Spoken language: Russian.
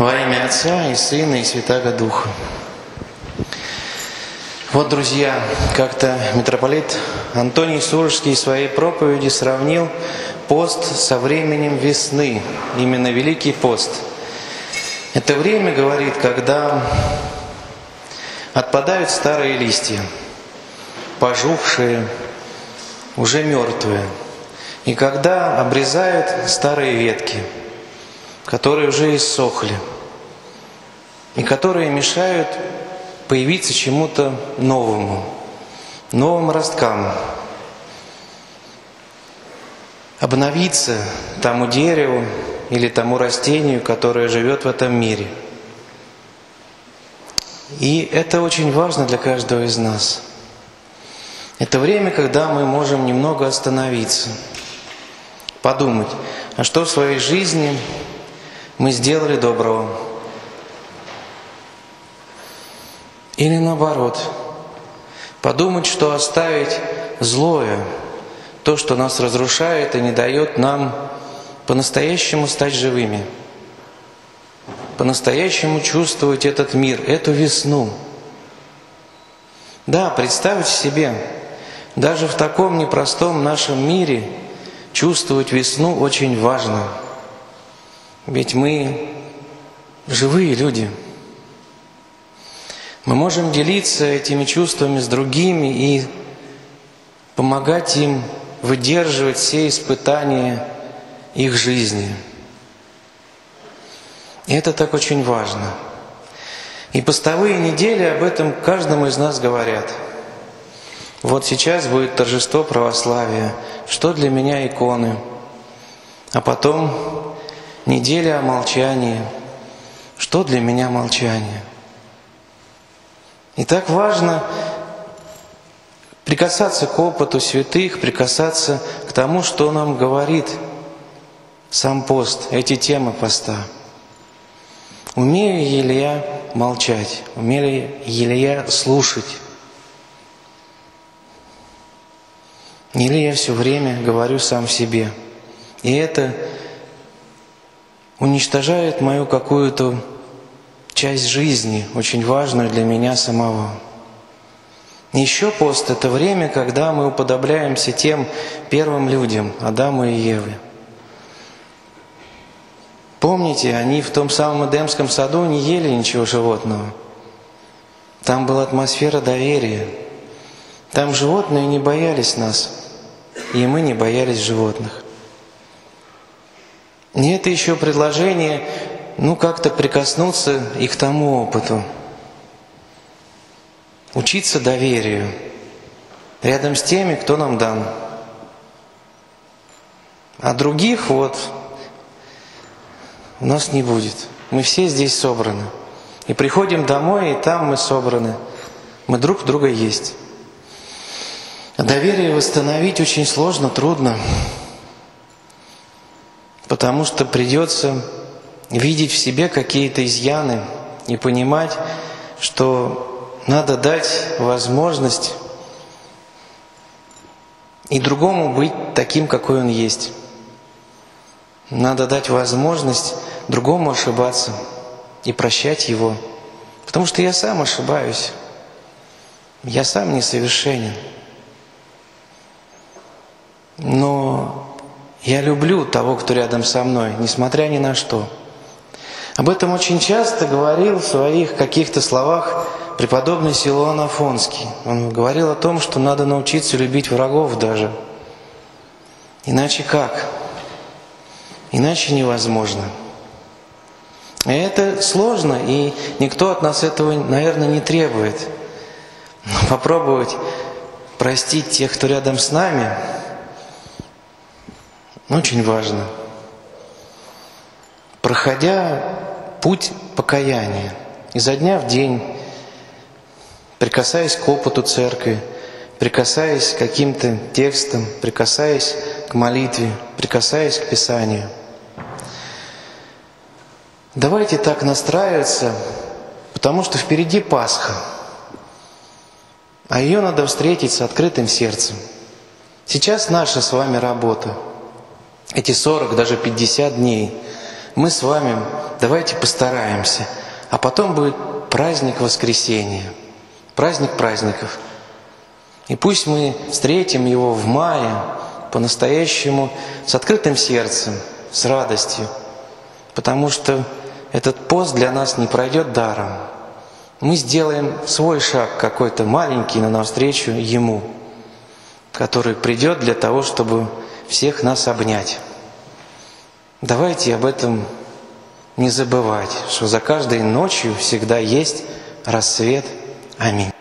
Во имя Отца и Сына и Святаго Духа. Вот, друзья, как-то митрополит Антоний Сурожский в своей проповеди сравнил пост со временем весны, именно Великий пост. Это время, говорит, когда отпадают старые листья, пожухшие, уже мертвые, и когда обрезают старые ветки – которые уже иссохли и которые мешают появиться чему-то новому, новым росткам, обновиться тому дереву или тому растению, которое живет в этом мире. И это очень важно для каждого из нас. Это время, когда мы можем немного остановиться, подумать, а что в своей жизни мы сделали доброго. Или наоборот, подумать, что оставить злое, то, что нас разрушает и не дает нам по-настоящему стать живыми, по-настоящему чувствовать этот мир, эту весну. Да, представьте себе, даже в таком непростом нашем мире чувствовать весну очень важно – ведь мы живые люди. Мы можем делиться этими чувствами с другими и помогать им выдерживать все испытания их жизни. И это так очень важно. И постовые недели об этом каждому из нас говорят. Вот сейчас будет торжество православия. Что для меня иконы? А потом Неделя о молчании. Что для меня молчание? И так важно прикасаться к опыту святых, прикасаться к тому, что нам говорит сам пост, эти темы поста. Умею ли я молчать? Умею ли я слушать? Или я все время говорю сам себе? И это уничтожает мою какую-то часть жизни, очень важную для меня самого. Еще пост – это время, когда мы уподобляемся тем первым людям, Адаму и Еве. Помните, они в том самом Эдемском саду не ели ничего животного. Там была атмосфера доверия. Там животные не боялись нас, и мы не боялись животных. И это еще предложение, ну, как-то прикоснуться и к тому опыту. Учиться доверию рядом с теми, кто нам дан. А других вот у нас не будет. Мы все здесь собраны. И приходим домой, и там мы собраны. Мы друг друга есть. А доверие восстановить очень сложно, трудно потому что придется видеть в себе какие-то изъяны и понимать, что надо дать возможность и другому быть таким, какой он есть. Надо дать возможность другому ошибаться и прощать его. Потому что я сам ошибаюсь. Я сам несовершенен. Но я люблю того, кто рядом со мной, несмотря ни на что. Об этом очень часто говорил в своих каких-то словах преподобный Силуан Афонский. Он говорил о том, что надо научиться любить врагов даже. Иначе как? Иначе невозможно. И это сложно, и никто от нас этого, наверное, не требует. Но попробовать простить тех, кто рядом с нами – очень важно. Проходя путь покаяния, изо дня в день, прикасаясь к опыту церкви, прикасаясь к каким-то текстам, прикасаясь к молитве, прикасаясь к Писанию. Давайте так настраиваться, потому что впереди Пасха, а ее надо встретить с открытым сердцем. Сейчас наша с вами работа – эти 40, даже 50 дней мы с вами давайте постараемся. А потом будет праздник воскресения, праздник праздников. И пусть мы встретим его в мае по-настоящему с открытым сердцем, с радостью, потому что этот пост для нас не пройдет даром. Мы сделаем свой шаг какой-то маленький, но навстречу Ему, который придет для того, чтобы всех нас обнять. Давайте об этом не забывать, что за каждой ночью всегда есть рассвет. Аминь.